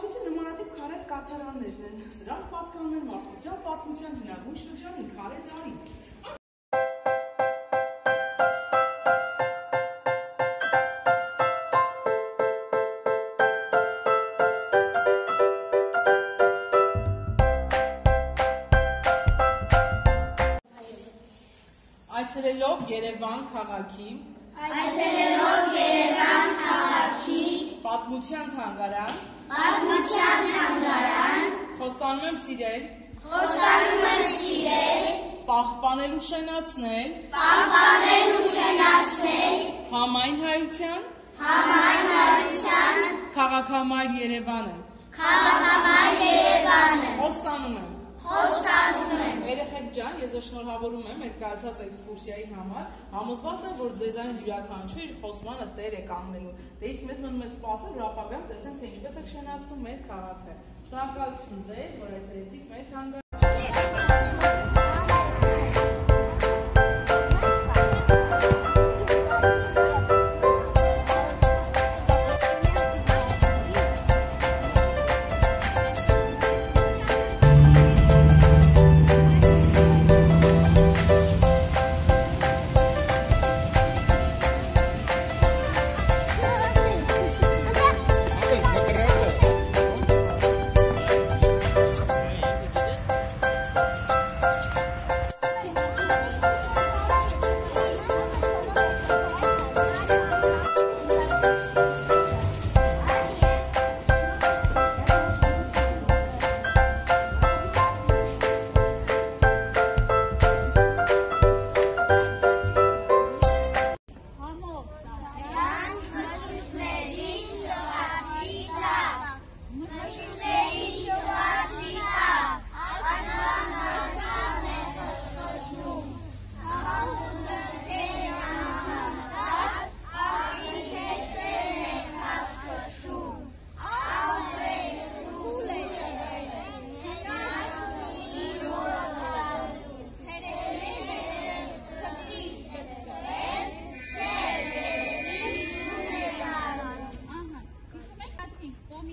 Կառուցվածության նմանատիպ քարեր կացարաններն են։ Սրանք պատկանում են մարդկության պատմության հնագույն շրջանին, քարե դարին։ Այցելելով Երևան քաղաքի Այցելելով Երևան քաղաքի պատմության թանգարան, պատմության թանգարան, խոստանում եմ սիրել, խոստանում եմ սիրել, պահպանել ու շենացնել պահպանել ու շենացնել համայն հայության համայն հայության քաղաքամայր Երևանը։ քաղաքավար Երևանը։ Խոստանում եմ Խոստանում ջան, ես շնորհավորում եմ այդ կայացած էքսկուրսիայի համար։ Համոզված եմ, որ ձեզանից յուրաքանչյուր իր խոսմանը տեր է կանգնելու։ Դե իսկ մեզ մնում է սպասել, որ ապագայում տեսնենք, թե ինչպես է շենացնում մեր քաղաքը։ Շնորհակալություն ձեզ, որ այցելեցիք մեր թանգարան։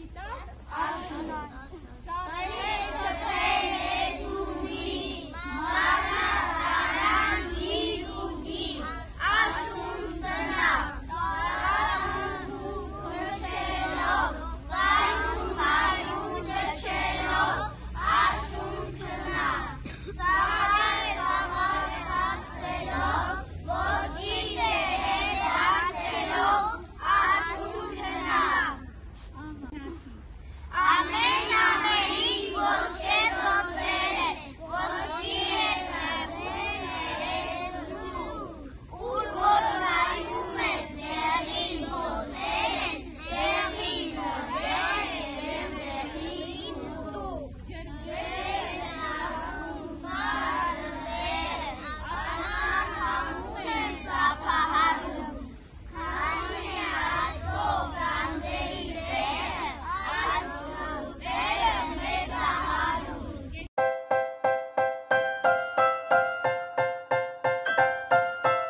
унитаз, а жена.